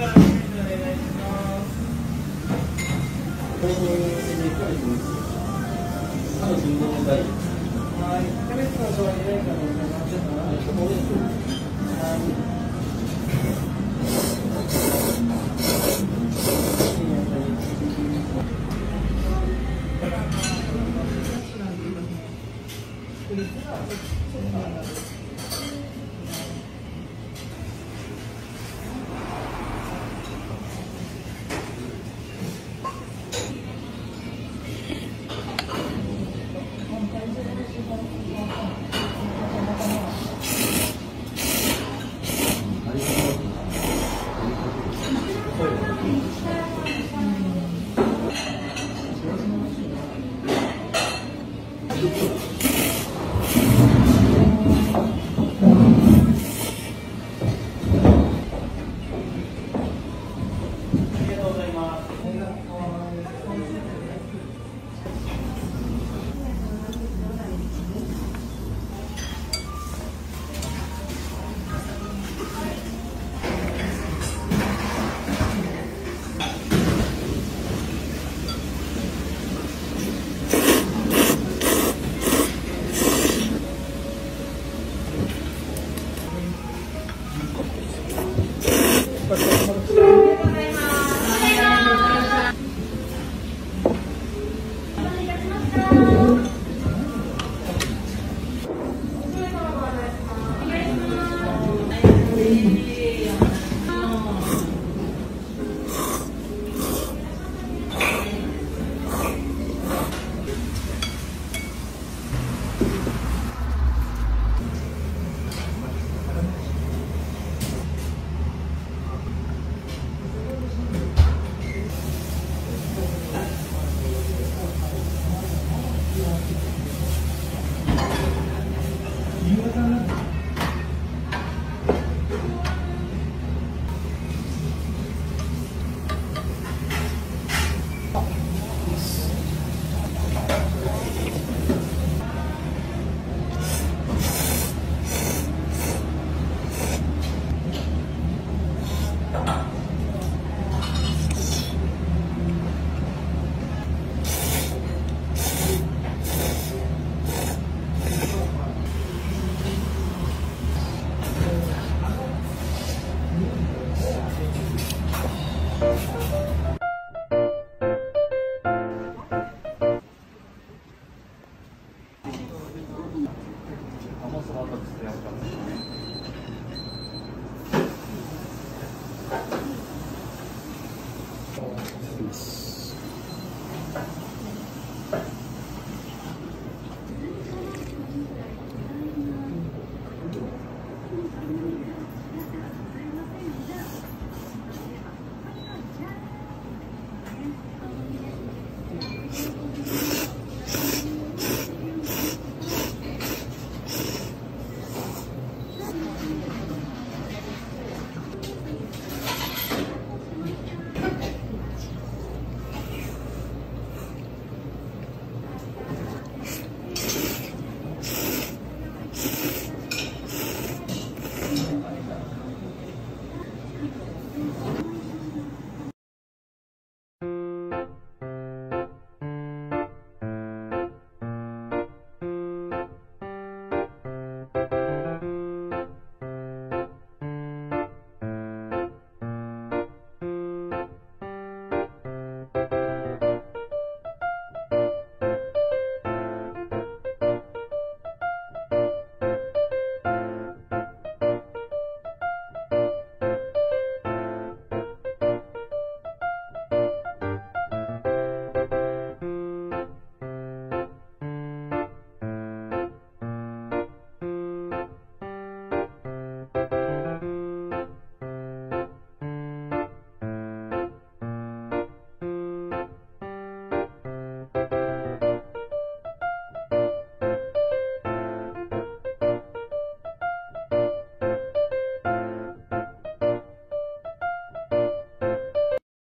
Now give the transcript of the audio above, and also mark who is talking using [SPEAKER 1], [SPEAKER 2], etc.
[SPEAKER 1] 願い。
[SPEAKER 2] Thank you. 夕方になって
[SPEAKER 3] そのとずっとやったん
[SPEAKER 4] ですよね。